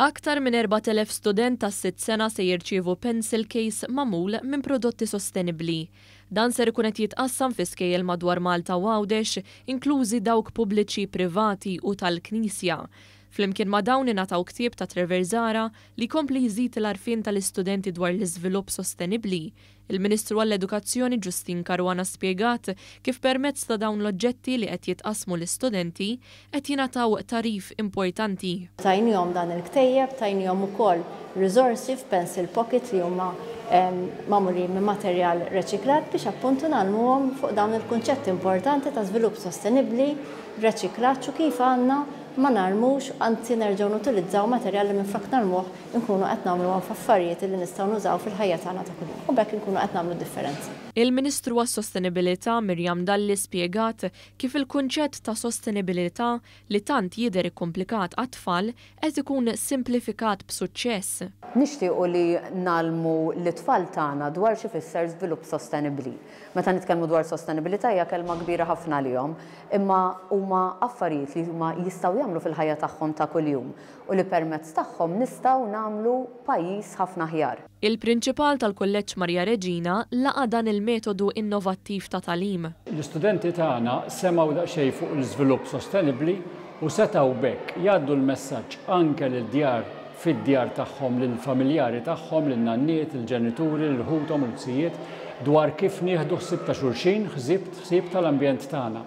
Aktar minn 4,000 student tas-sitt sena se jirċievu pencil case magħmul minn prodotti sostenibbli. Dan ser ikun qed jitqassam fi skejjel madwar Malta u Għawdex, inklużi dawk pubbliċi, privati u tal-Knisja. Flimkien ma' dawn ingħataw ktieb ta' Trevor Zahra li jkompli jżid l-għarfien tal-istudenti dwar l-iżvilupp sostenibbli, Il-Ministru għall-Edukazzjoni Justyne Caruana spjegat kif permezz ta' dawn l-oġġetti li qed jitqassmu lis-studenti qed jingħataw tagħrif importanti. Tajniehom dan il-ktejjeb, tajniehom ukoll riżorsi f'pencil pocket li huma magħmulin minn materjal reċiklat biex appuntu ngħallmuhom fuq dawn il-kunċetti importanti ta' żvilupp sostenibbli, reċiklaġġ u kif għandna ma ngħarmux anzi nerġgħu nutilizzaw materjal li minflok narmuh inkunu qed nagħmluhom f'affarijiet li nistgħu nużaw fil-ħajja tagħna ta' kuljum u b'hekk inkunu qed nagħmlu differenza. Il-Ministru għas-Sostenibilità Miriam Dalli spjegat kif il-kunċett ta' sostenibilità, li tant jidher ikkumplikat għat-tfal, qed ikun simplifikat b'suċċess. Nixtiequ li ngħallmu lit-tfal tagħna dwar x'ifisser żvilupp sostenibbli. Meta nitkellmu dwar sostenibilità hija kelma kbira ħafna għalihom, imma huma affarijiet li huma jistgħu jagħmlu fil-ħajja tagħhom ta' kuljum. u li permezz tagħhom nistgħu nagħmlu pajjiż ħafna aħjar. Il-Prinċipal tal-Kulleġġ Maria Reġina laqa' dan il-metodu innovattiv ta' tagħlim. L-istudenti tagħna semgħu daqsxejn fuq l-iżvilupp sostenibbli u setgħu b'hekk jgħaddu l-messaġġ anke lil djar fid-djar tagħhom lill-familjari tagħhom, lin-nanniet, lill-ġenituri, lil ħuthom u l-ħsijiet dwar kif nieħdu ħsieb ta' xulxin, ħsieb tal-ambjent tagħna.